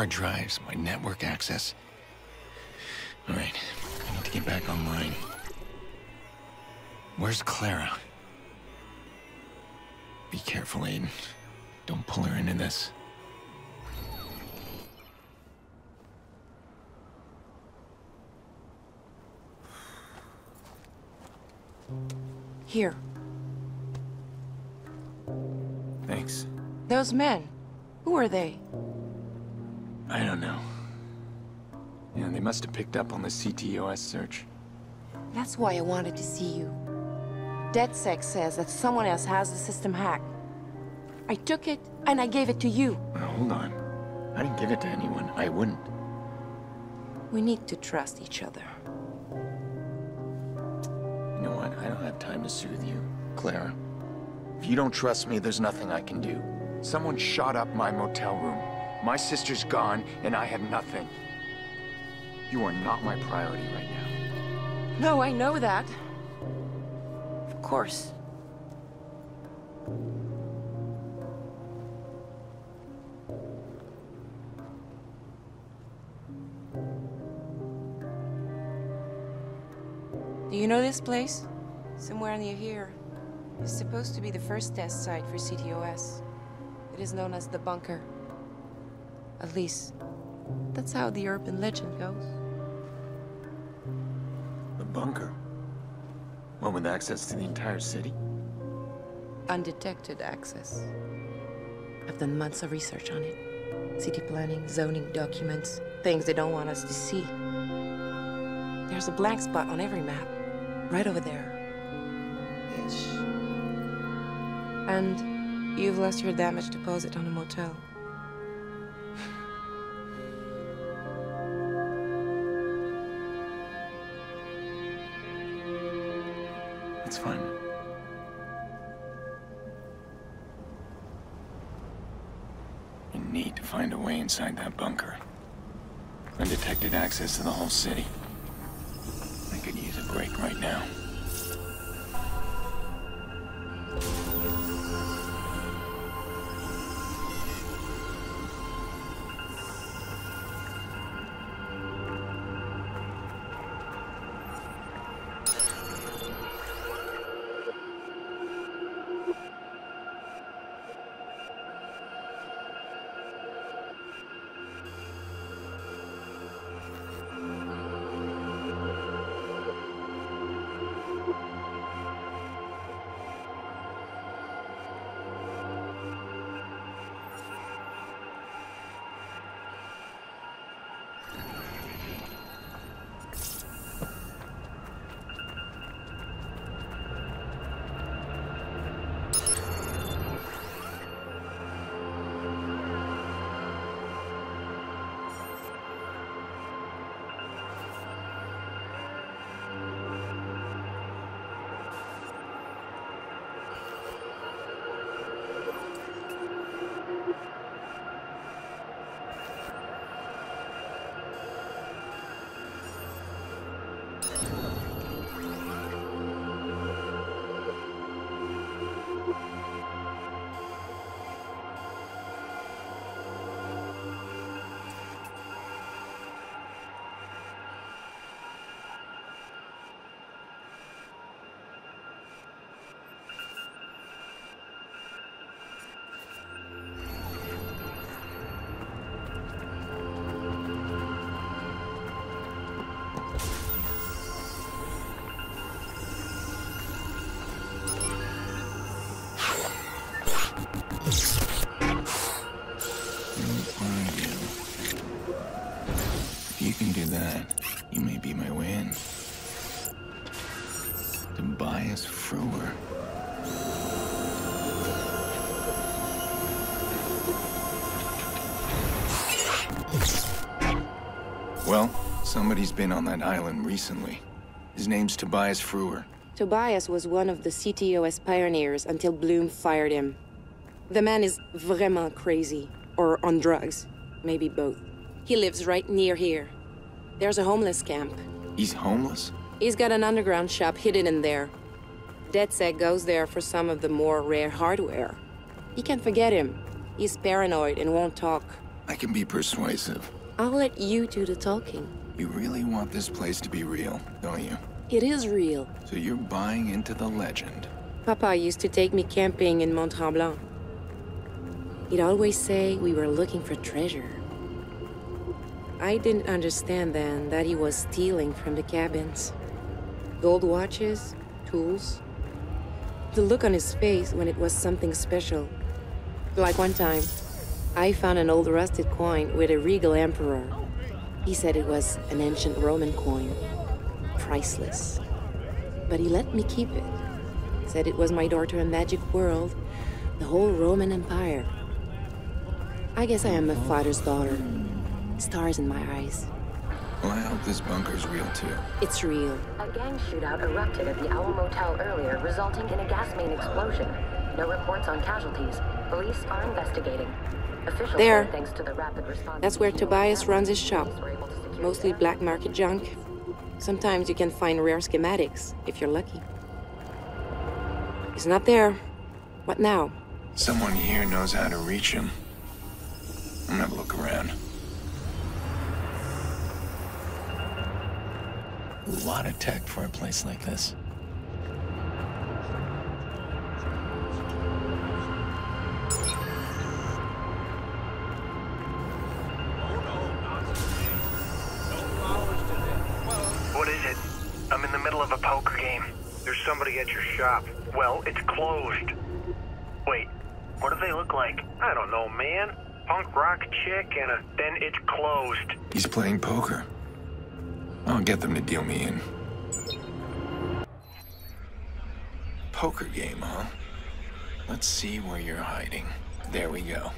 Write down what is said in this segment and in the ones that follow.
hard drives, my network access. Alright, I need to get back online. Where's Clara? Be careful, Aiden. Don't pull her into this. Here. Thanks. Those men. Who are they? I don't know. Yeah, they must have picked up on the CTOS search. That's why I wanted to see you. DedSec says that someone else has the system hacked. I took it, and I gave it to you. Now, hold on. I didn't give it to anyone. I wouldn't. We need to trust each other. You know what? I don't have time to soothe you, Clara. If you don't trust me, there's nothing I can do. Someone shot up my motel room. My sister's gone, and I have nothing. You are not my priority right now. No, I know that. Of course. Do you know this place? Somewhere near here. It's supposed to be the first test site for CTOS. It is known as the Bunker. At least, that's how the urban legend goes. The bunker? What, with access to the entire city? Undetected access. I've done months of research on it. City planning, zoning documents, things they don't want us to see. There's a blank spot on every map. Right over there. Ish. And you've lost your damage deposit on a motel. You need to find a way inside that bunker. Undetected access to the whole city. I could use a break right now. Somebody's been on that island recently. His name's Tobias Frewer. Tobias was one of the CTOS pioneers until Blume fired him. The man is vraiment crazy, or on drugs, maybe both. He lives right near here. There's a homeless camp. He's homeless? He's got an underground shop hidden in there. DedSec goes there for some of the more rare hardware. You can't forget him. He's paranoid and won't talk. I can be persuasive. I'll let you do the talking. You really want this place to be real, don't you? It is real. So you're buying into the legend. Papa used to take me camping in Mont Tremblant. He'd always say we were looking for treasure. I didn't understand then that he was stealing from the cabins. Gold watches, tools. The look on his face when it was something special. Like one time, I found an old rusted coin with a regal emperor. He said it was an ancient Roman coin. Priceless. But he let me keep it. Said it was my door to a magic world, the whole Roman Empire. I guess I am my father's daughter. Stars in my eyes. Well, I hope this bunker's real too. It's real. A gang shootout erupted at the Owl Motel earlier, resulting in a gas main explosion. No reports on casualties. Police are investigating. Officials There. say thanks to the rapid response. That's where Tobias runs his shop. police were able to secure Mostly black market junk. Sometimes you can find rare schematics, if you're lucky. He's not there. What now? Someone here knows how to reach him. I'm gonna look around. A lot of tech for a place like this. In the middle of a poker game. There's somebody at your shop. Well, it's closed. Wait, what do they look like? I don't know, man. Punk rock chick and a. Then it's closed. He's playing poker. I'll get them to deal me in. Poker game, huh? Let's see where you're hiding. There we go.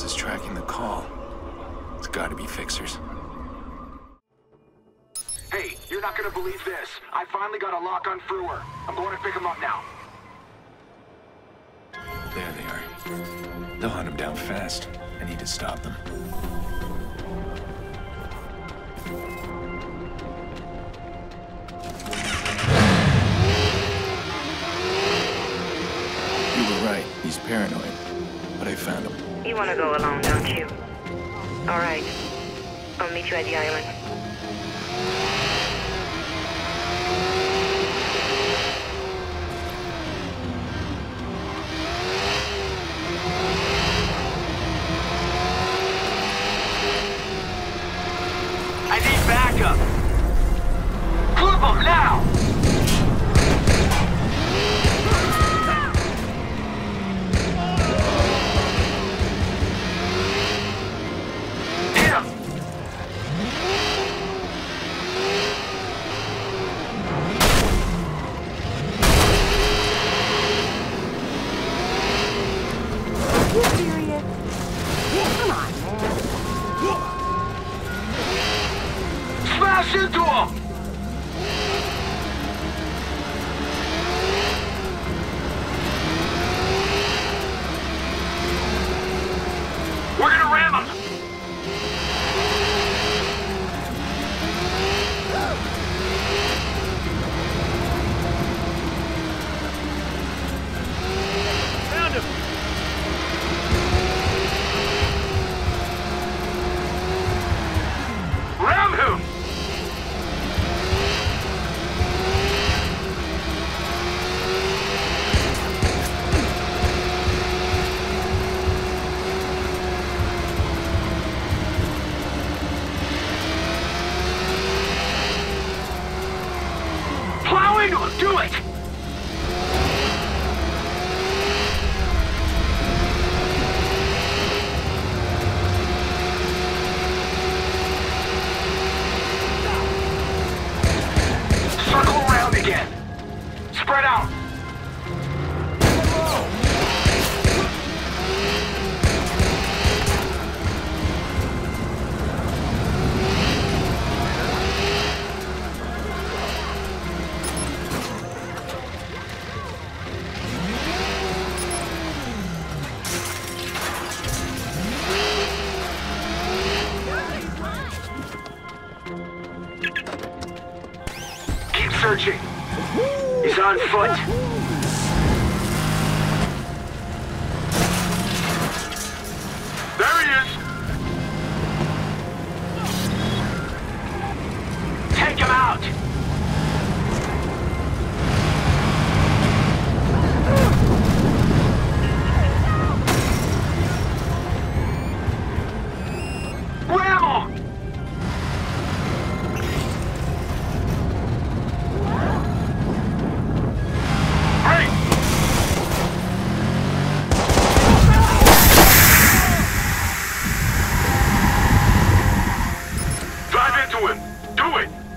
Else is tracking the call. It's gotta be fixers. Hey, you're not gonna believe this. I finally got a lock on Frewer. I'm going to pick him up now. There they are. They'll hunt him down fast. I need to stop them. You were right. He's paranoid. But I found him. You want to go alone, don't you? All right. I'll meet you at the island. He's on foot. do it!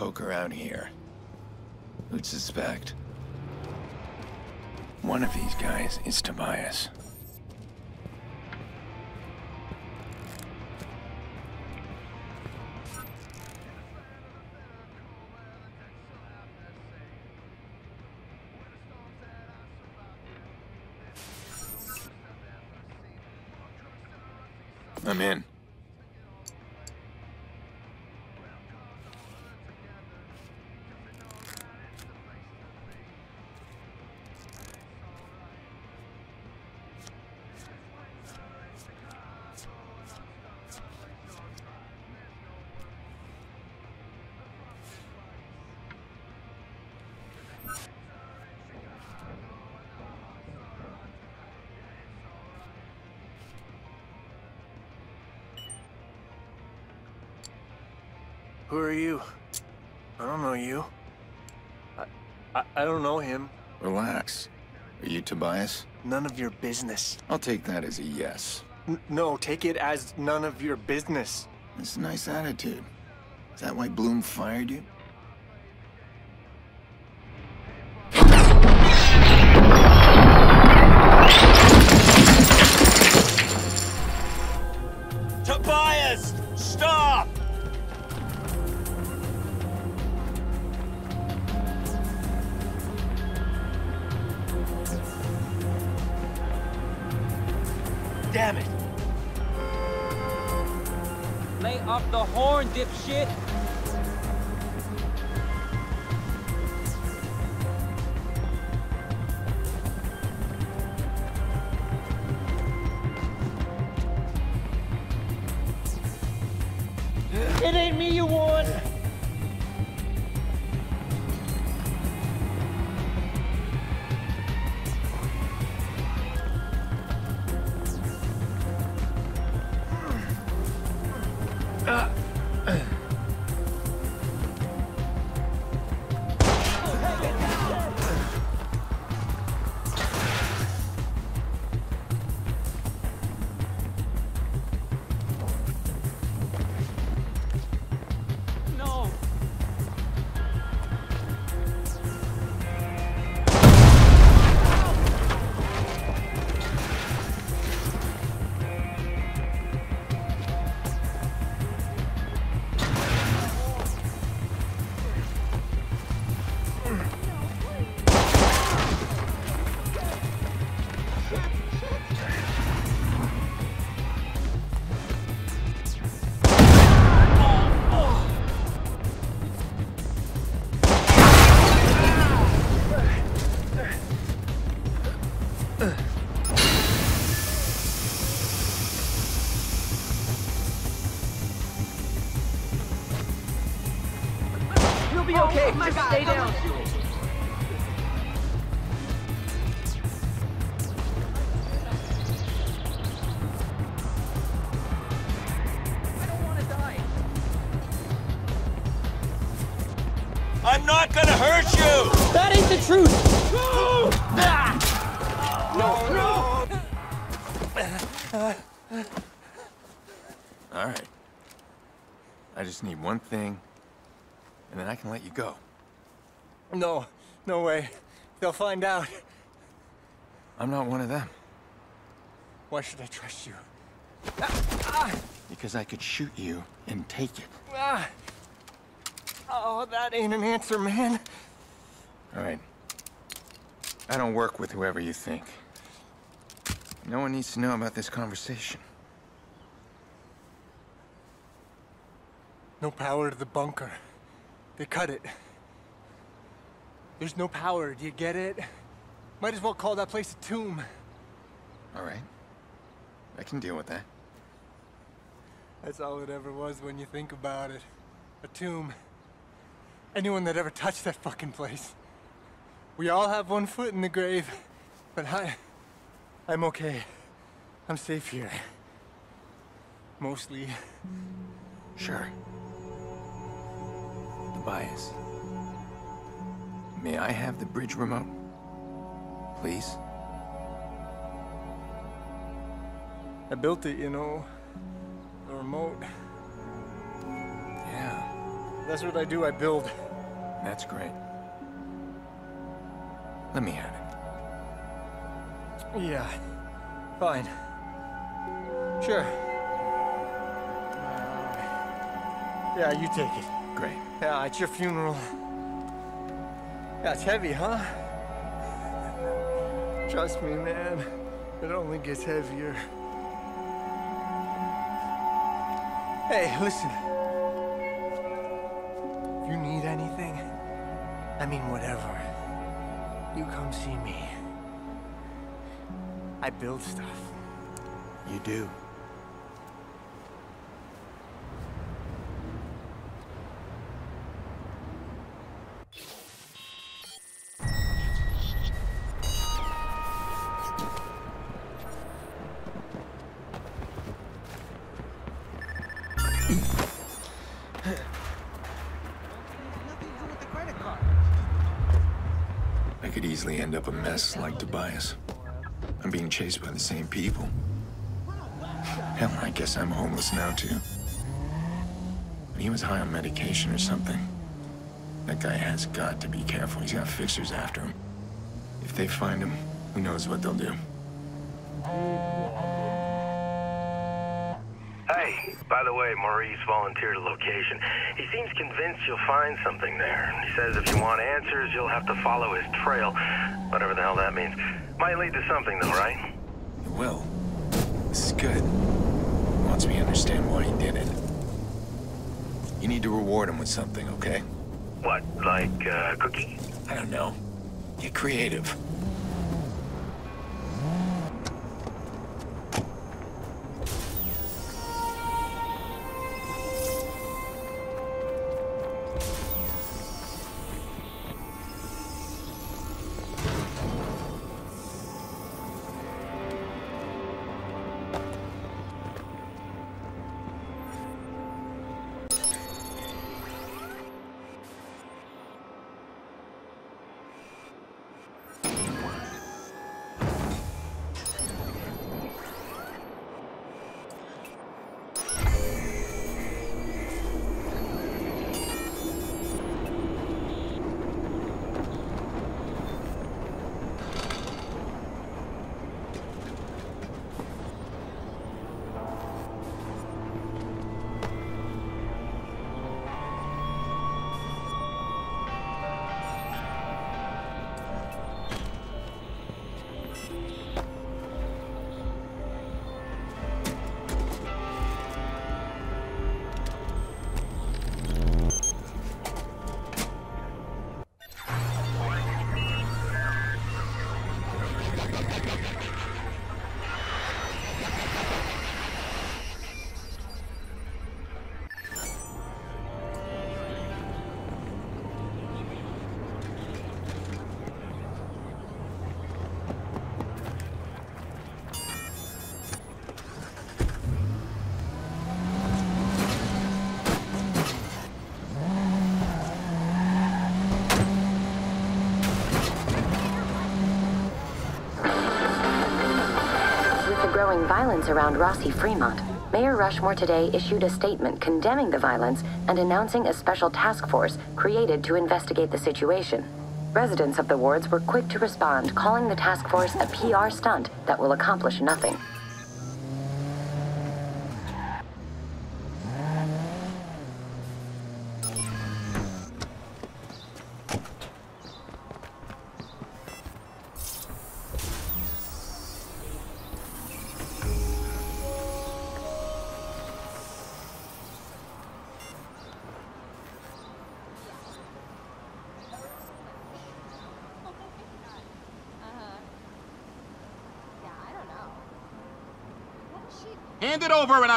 poke around here. Who'd suspect? One of these guys is Tobias. I'm in. Are you? I don't know you. I, I, I don't know him. Relax. Are you Tobias? None of your business. I'll take that as a yes. N- no, take it as none of your business. That's a nice attitude. Is that why Blume fired you? Horn, dipshit! One thing, and then I can let you go. No, no way. They'll find out. I'm not one of them, Why should I trust you? because I could shoot you and take it. Ah. Oh, that ain't an answer, man. All right. I don't work with whoever you think. No one needs to know about this conversation. No power to the bunker. They cut it. There's no power, do you get it? Might as well call that place a tomb. All right. I can deal with that. That's all it ever was when you think about it. A tomb. Anyone that ever touched that fucking place. We all have one foot in the grave, but I. I'm okay. I'm safe here. Mostly. Sure. Tobias. May I have the bridge remote? Please? I built it, you know. The remote. Yeah, That's what I do, I build. that's great. Let me have it. Yeah. Fine. Sure. Yeah, you take it. Great. Yeah, it's your funeral. Yeah, it's heavy, huh? Trust me, man. It only gets heavier. Hey, listen. If you need anything, I mean whatever, you come see me. I build stuff. You do. Like Tobias. I'm being chased by the same people. Hell, I guess I'm homeless now, too. He was high on medication or something. That guy has got to be careful. He's got fixers after him. If they find him, who knows what they'll do. Hey, by the way, Maurice volunteered a location. He seems convinced you'll find something there. He says if you want answers, you'll have to follow his trail. Whatever the hell that means. Might lead to something, though, right? It will. This is good. Wants me to understand why he did it. You need to reward him with something, okay? What, like uh, cookie? I don't know. Get creative. Growing violence around Rossi Fremont, Mayor Rushmore today issued a statement condemning the violence and announcing a special task force created to investigate the situation. Residents of the wards were quick to respond, calling the task force a PR stunt that will accomplish nothing.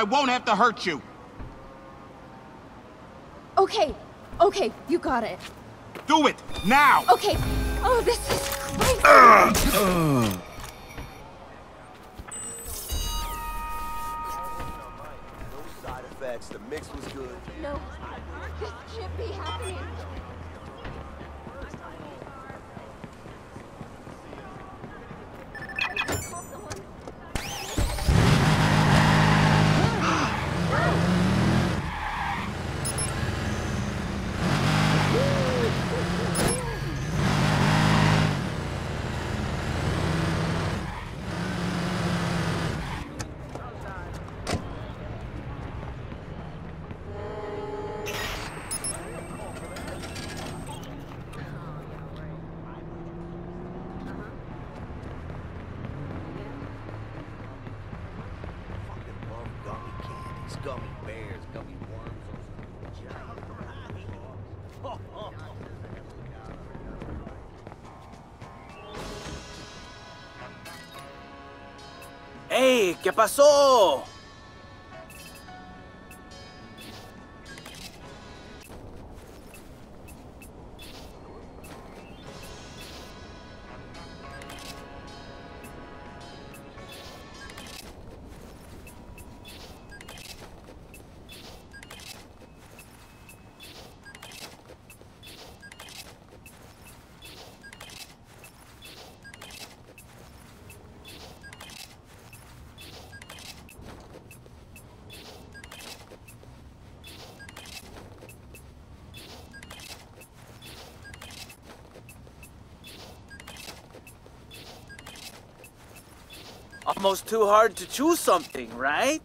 I won't have to hurt you. Okay, okay, you got it. Do it, now! Okay. Oh, this is crazy. Side effects, the mix was good. No, this can't be happening. ¡Ey! ¿Qué pasó? Almost too hard to choose something, right?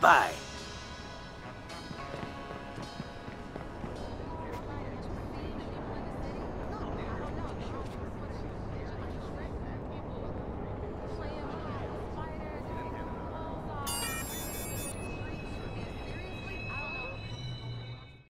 Buy.